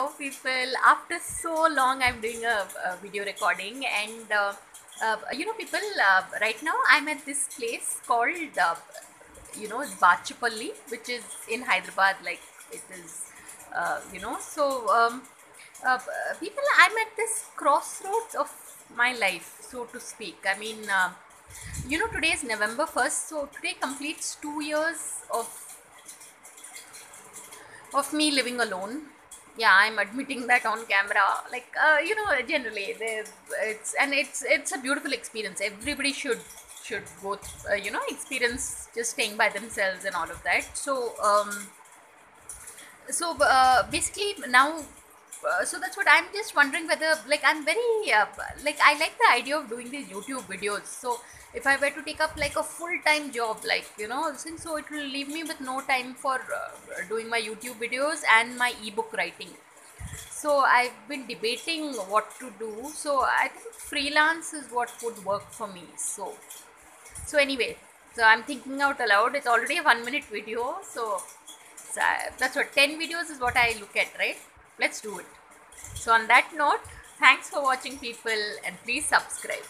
Hello people, after so long I'm doing a, a video recording and uh, uh, you know people uh, right now I'm at this place called uh, you know Bachupally which is in Hyderabad like it is uh, you know so um, uh, people I'm at this crossroads of my life so to speak. I mean you know today is November 1st so today completes two years of of me living alone yeah i'm admitting that on camera. Like uh, you know generally it's and it's it's a beautiful experience. Everybody should should go uh, you know experience just staying by themselves and all of that. So um so uh, basically now uh, so that's what i'm just wondering whether like i'm very uh, like i like the idea of doing these youtube videos. So if i were to take up like a full-time job like you know since so it will leave me with no time for uh, doing my youtube videos and my ebook writing. So i've been debating what to do. So i think freelance is what would work for me. So so anyway so i'm thinking out aloud. It's already a one minute video. So, that's what 10 videos is what i look at right let's do it. So on that note thanks for watching people and please subscribe